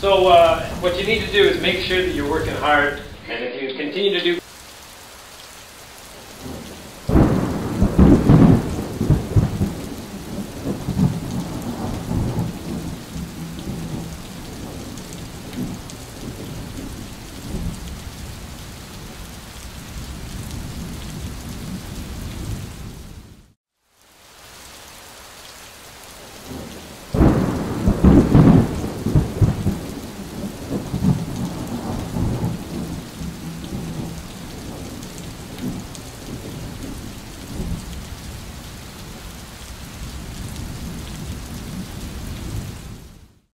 So uh, what you need to do is make sure that you're working hard, and if you continue to do